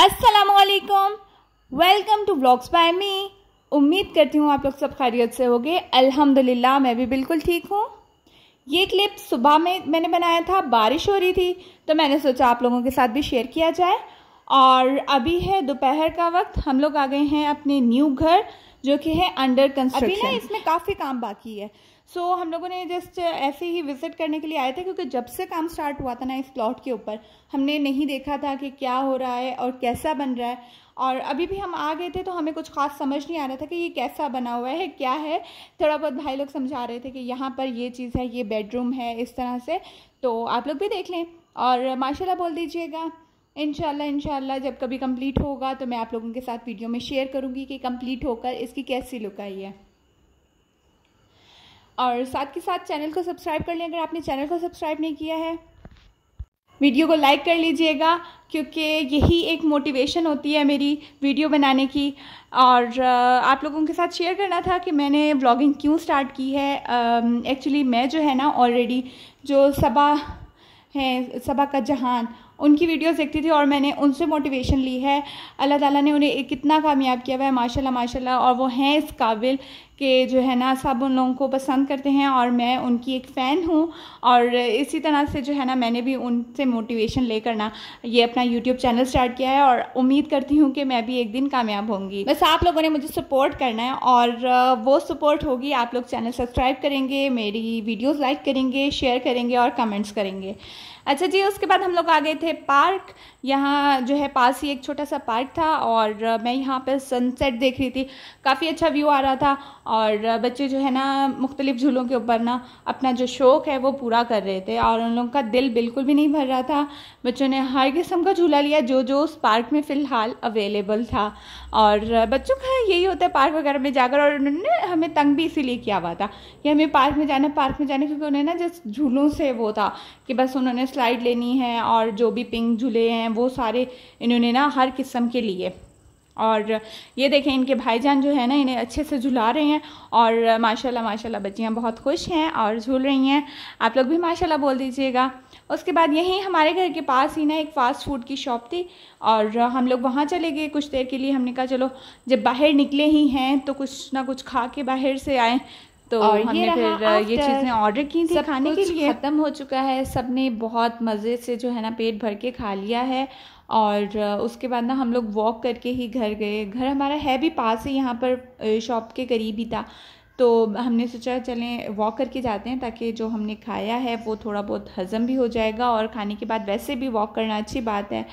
असलकुम welcome to blogs by me उम्मीद करती हूँ आप लोग सब खैरियत से होंगे। अल्हम्दुलिल्लाह, मैं भी बिल्कुल ठीक हूँ। ये क्लिप सुबह में मैंने बनाया था, बारिश हो रही थी तो मैंने सोचा आप लोगों के साथ भी शेयर किया जाए। और अभी है दोपहर का वक्त, हम लोग आ गए हैं अपने न्यू घर जो कि है अंडर कंस्ट्रक्शन अभी ना इसमें काफ़ी काम बाकी है। सो so, हम लोगों ने जस्ट ऐसे ही विज़िट करने के लिए आए थे क्योंकि जब से काम स्टार्ट हुआ था ना इस प्लॉट के ऊपर हमने नहीं देखा था कि क्या हो रहा है और कैसा बन रहा है। और अभी भी हम आ गए थे तो हमें कुछ खास समझ नहीं आ रहा था कि ये कैसा बना हुआ है क्या है। थोड़ा बहुत भाई लोग समझा रहे थे कि यहाँ पर ये चीज़ है ये बेडरूम है इस तरह से। तो आप लोग भी देख लें। और माशाल्लाह बोल दीजिएगा। इनशाला इनशाला जब कभी कंप्लीट होगा तो मैं आप लोगों के साथ वीडियो में शेयर करूँगी कि कंप्लीट होकर इसकी कैसी लुक आई है। और साथ के साथ चैनल को सब्सक्राइब कर लें अगर आपने चैनल को सब्सक्राइब नहीं किया है। वीडियो को लाइक कर लीजिएगा, क्योंकि यही एक मोटिवेशन होती है मेरी वीडियो बनाने की। और आप लोगों के साथ शेयर करना था कि मैंने ब्लॉगिंग क्यों स्टार्ट की है। एक्चुअली मैं जो है ना ऑलरेडी जो सबा हैं, सबा का जहान उनकी वीडियोस देखती थी और मैंने उनसे मोटिवेशन ली है। अल्लाह ताला ने उन्हें कितना कामयाब किया हुआ है, माशाल्लाह माशाल्लाह। और वो हैं इस काबिल कि जो है ना, सब उन लोगों को पसंद करते हैं और मैं उनकी एक फ़ैन हूँ। और इसी तरह से जो है ना, मैंने भी उनसे मोटिवेशन लेकर ना ये अपना यूट्यूब चैनल स्टार्ट किया है और उम्मीद करती हूँ कि मैं भी एक दिन कामयाब होंगी। बस आप लोगों ने मुझे सपोर्ट करना है और वो सपोर्ट होगी, आप लोग चैनल सब्सक्राइब करेंगे, मेरी वीडियोज़ लाइक करेंगे शेयर करेंगे और कमेंट्स करेंगे। अच्छा जी, उसके बाद हम लोग आ गए थे पार्क। यहाँ जो है पास ही एक छोटा सा पार्क था और मैं यहाँ पर सनसेट देख रही थी। काफ़ी अच्छा व्यू आ रहा था और बच्चे जो है ना मुख्तलिफ़ झूलों के ऊपर ना अपना जो शौक़ है वो पूरा कर रहे थे और उन लोगों का दिल बिल्कुल भी नहीं भर रहा था। बच्चों ने हर किस्म का झूला लिया जो जो उस पार्क में फ़िलहाल अवेलेबल था। और बच्चों का यही होता है पार्क वगैरह में जाकर और उन्होंने हमें तंग भी इसीलिए किया हुआ था कि हमें पार्क में जाना, पार्क में जाना क्योंकि उन्हें ना जिस झूलों से वो था कि बस उन्होंने स्लाइड लेनी है और जो भी पिंक झूले हैं, वो सारे इन्होंने ना हर किस्म के लिए। और ये देखें, इनके भाईजान जो है ना, इन्हें अच्छे से झुला रहे हैं और माशाल्लाह माशाल्लाह, बच्चियाँ बहुत खुश हैं और झूल रही हैं। आप लोग भी माशाल्लाह बोल दीजिएगा। उसके बाद यहीं हमारे घर के पास ही ना एक फ़ास्ट फ़ूड की शॉप थी और हम लोग वहाँ चले गए। कुछ देर के लिए हमने कहा, चलो, जब बाहर निकले ही हैं तो कुछ ना कुछ खा के बाहर से आए। तो और हमने ये फिर ये चीज़ें ऑर्डर की थी खाने के लिए। ख़त्म हो चुका है सबने बहुत मज़े से जो है ना पेट भर के खा लिया है और उसके बाद ना हम लोग वॉक करके ही घर गए। घर हमारा है भी पास ही यहाँ पर शॉप के करीब ही था। तो हमने सोचा चलें वॉक करके जाते हैं ताकि जो हमने खाया है वो थोड़ा बहुत हज़म भी हो जाएगा और खाने के बाद वैसे भी वॉक करना अच्छी बात है।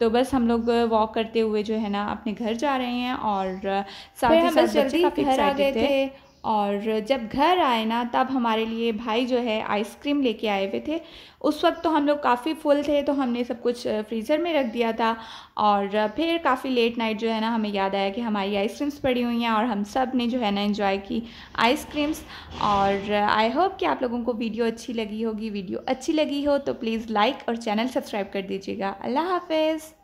तो बस हम लोग वॉक करते हुए जो है ना अपने घर जा रहे हैं और साथ ही साथ बच्चे काफ़ी गए थे। और जब घर आए ना, तब हमारे लिए भाई जो है आइसक्रीम लेके आए हुए थे। उस वक्त तो हम लोग काफ़ी फुल थे तो हमने सब कुछ फ्रीज़र में रख दिया था और फिर काफ़ी लेट नाइट जो है ना, हमें याद आया कि हमारी आइसक्रीम्स पड़ी हुई हैं और हम सबने जो है ना इन्जॉय की आइसक्रीम्स। और आई होप कि आप लोगों को वीडियो अच्छी लगी होगी। वीडियो अच्छी लगी हो तो प्लीज़ लाइक और चैनल सब्सक्राइब कर दीजिएगा। अल्लाह हाफिज़।